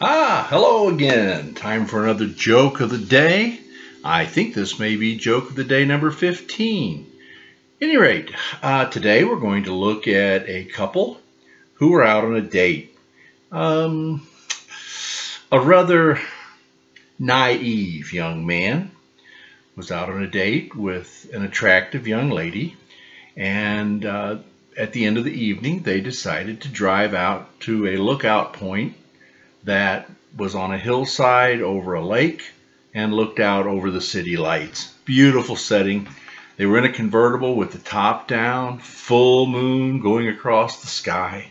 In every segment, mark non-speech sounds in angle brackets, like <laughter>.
Ah, hello again. Time for another joke of the day. I think this may be joke of the day number 15. any rate, uh, today we're going to look at a couple who were out on a date. Um, a rather naive young man was out on a date with an attractive young lady, and uh, at the end of the evening, they decided to drive out to a lookout point that was on a hillside over a lake and looked out over the city lights. Beautiful setting. They were in a convertible with the top down, full moon going across the sky.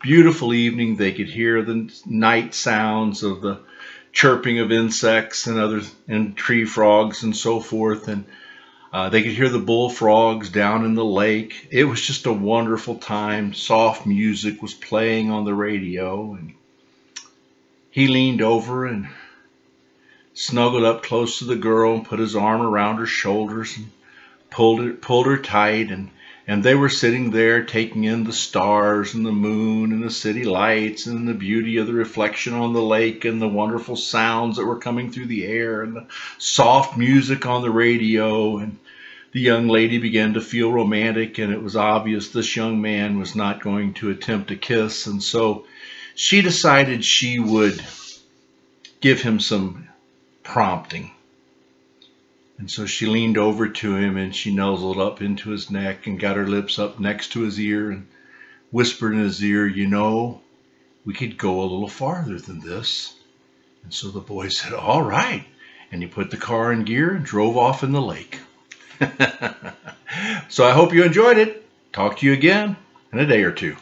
Beautiful evening. They could hear the night sounds of the chirping of insects and other and tree frogs and so forth. And uh, they could hear the bullfrogs down in the lake. It was just a wonderful time. Soft music was playing on the radio, and he leaned over and snuggled up close to the girl and put his arm around her shoulders and pulled it pulled her tight. And and they were sitting there taking in the stars and the moon and the city lights and the beauty of the reflection on the lake and the wonderful sounds that were coming through the air and the soft music on the radio. And the young lady began to feel romantic and it was obvious this young man was not going to attempt a kiss. And so she decided she would give him some prompting. And so she leaned over to him and she nuzzled up into his neck and got her lips up next to his ear and whispered in his ear, You know, we could go a little farther than this. And so the boy said, All right. And he put the car in gear and drove off in the lake. <laughs> so I hope you enjoyed it. Talk to you again in a day or two.